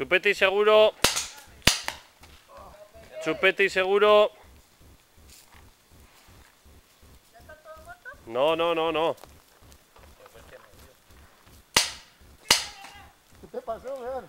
Chupete y seguro. Chupete y seguro. No, no, no, no. ¿Qué te pasó, ver?